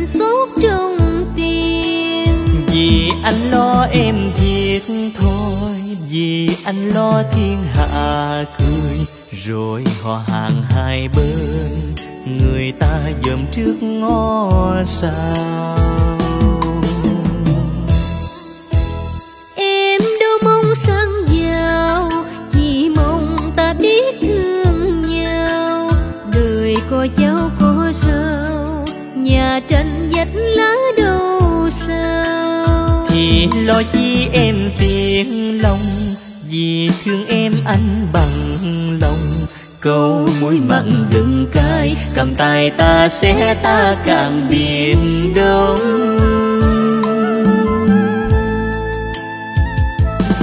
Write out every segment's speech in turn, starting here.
em suốt trong tim. Vì anh lo em thiệt thôi vì anh lo thiên hạ cười rồi họ hàng hai bên người ta dòm trước ngó sao. Em đâu mong sang giàu chỉ mong ta biết thương nhau. Đời có cháu trần tranh vách lá đâu sao thì lo chi em phiền lòng, vì thương em anh bằng lòng. Câu mũi mặn đừng cay, cầm tay ta sẽ ta càng biển đông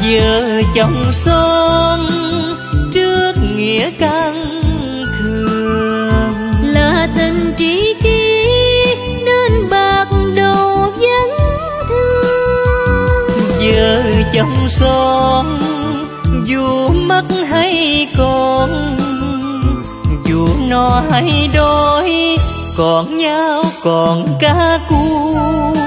vợ chồng son trước nghĩa căn dòng son dù mất hay còn, dù no hay đói còn nhau còn cả cuộc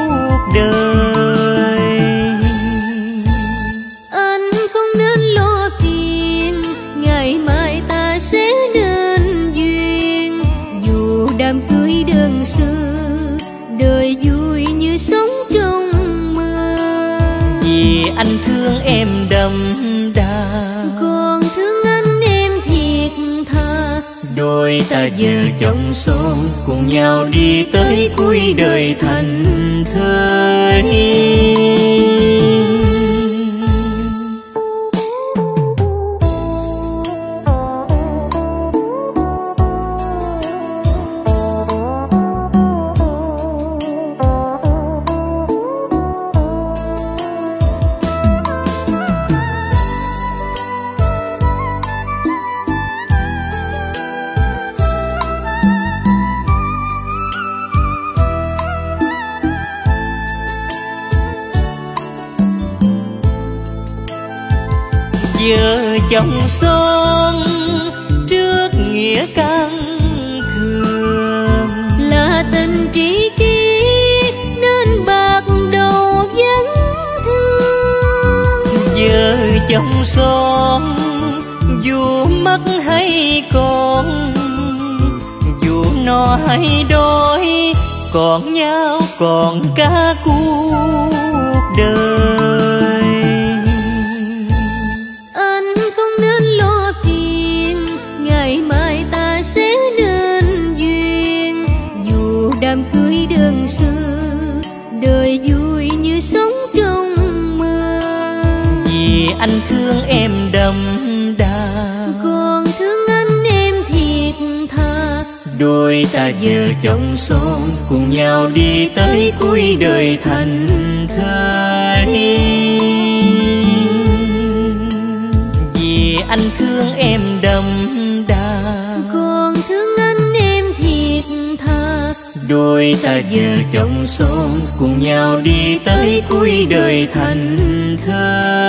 anh thương em đậm đà. Còn thương anh em thiệt tha đôi ta vợ chồng son cùng nhau đi tới cuối đời thành thơi vợ chồng son trước nghĩa căn thường. Là tình tri kỷ nên bạc đầu vẫn thương. Vợ chồng son dù mất hay còn dù no hay đói còn nhau còn cả cuộc đời anh thương em đậm đà. Còn thương anh em thiệt tha đôi ta vợ chồng son cùng nhau đi tới cuối đời thành thơi vì anh thương em đậm đà. Còn thương anh em thiệt tha đôi ta vợ chồng son cùng nhau đi tới cuối đời thành thơi